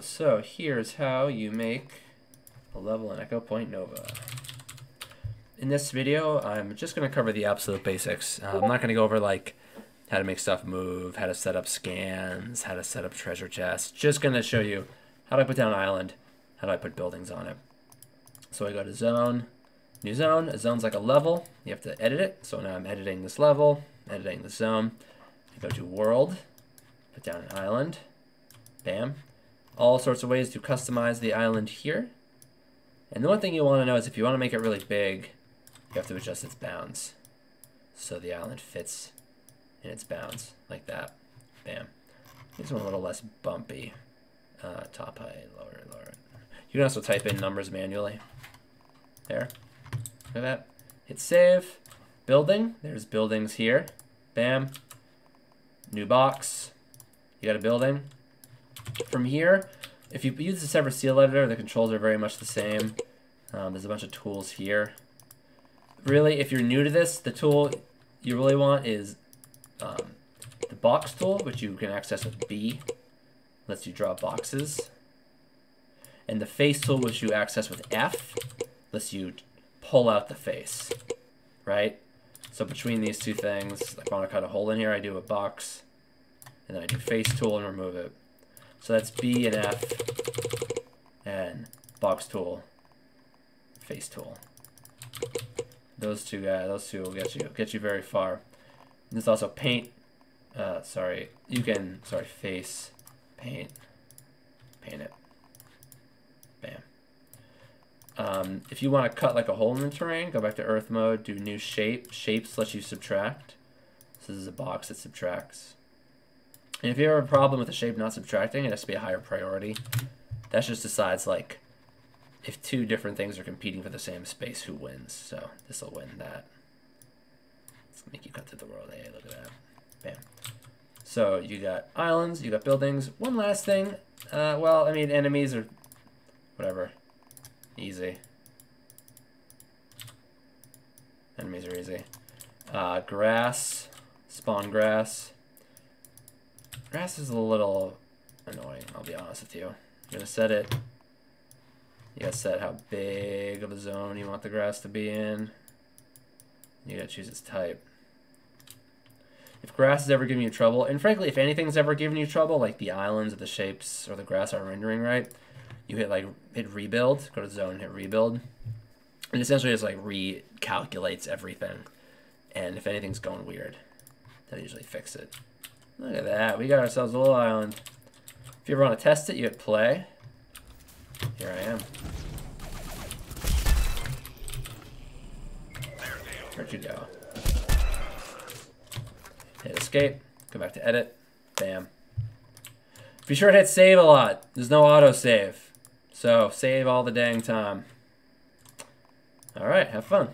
So here's how you make a level in Echo Point Nova. In this video, I'm just going to cover the absolute basics. Uh, I'm not going to go over like how to make stuff move, how to set up scans, how to set up treasure chests. Just going to show you how do I put down an island, how do I put buildings on it. So I go to zone, new zone. A zone's like a level. You have to edit it. So now I'm editing this level, editing the zone. I go to world, put down an island. Bam. All sorts of ways to customize the island here. And the one thing you want to know is if you want to make it really big, you have to adjust its bounds. So the island fits in its bounds, like that. Bam. This one a little less bumpy. Uh, top height, lower, lower. You can also type in numbers manually. There. Look at that. Hit save. Building. There's buildings here. Bam. New box. You got a building. From here, if you use the Severed Steel Editor, the controls are very much the same. Um, there's a bunch of tools here. Really, if you're new to this, the tool you really want is um, the box tool, which you can access with B. Lets you draw boxes. And the face tool, which you access with F, lets you pull out the face, right? So between these two things, I want to cut a hole in here, I do a box, and then I do face tool and remove it. So that's B and F, and box tool, face tool. Those two guys, those two will get you get you very far. There's also paint. Uh, sorry, you can sorry face, paint, paint it. Bam. Um, if you want to cut like a hole in the terrain, go back to Earth mode, do new shape. Shapes lets you subtract. So this is a box that subtracts. And if you have a problem with the shape not subtracting, it has to be a higher priority. That just decides like if two different things are competing for the same space, who wins. So this will win that. Let's make you cut through the world. Hey, look at that. Bam. So you got islands, you got buildings. One last thing. Uh, well, I mean, enemies are whatever. Easy. Enemies are easy. Uh, grass. Spawn grass. Grass is a little annoying, I'll be honest with you. I'm to set it. You gotta set how big of a zone you want the grass to be in. You gotta choose its type. If grass is ever giving you trouble, and frankly, if anything's ever giving you trouble, like the islands or the shapes or the grass aren't rendering right, you hit like hit rebuild, go to zone, hit rebuild, and essentially just like recalculates everything. And if anything's going weird, that'll usually fix it. Look at that. We got ourselves a little island. If you ever want to test it, you hit play. Here I am. Where'd you go? Hit escape. Go back to edit. Bam. Be sure to hit save a lot. There's no autosave. So, save all the dang time. Alright, have fun.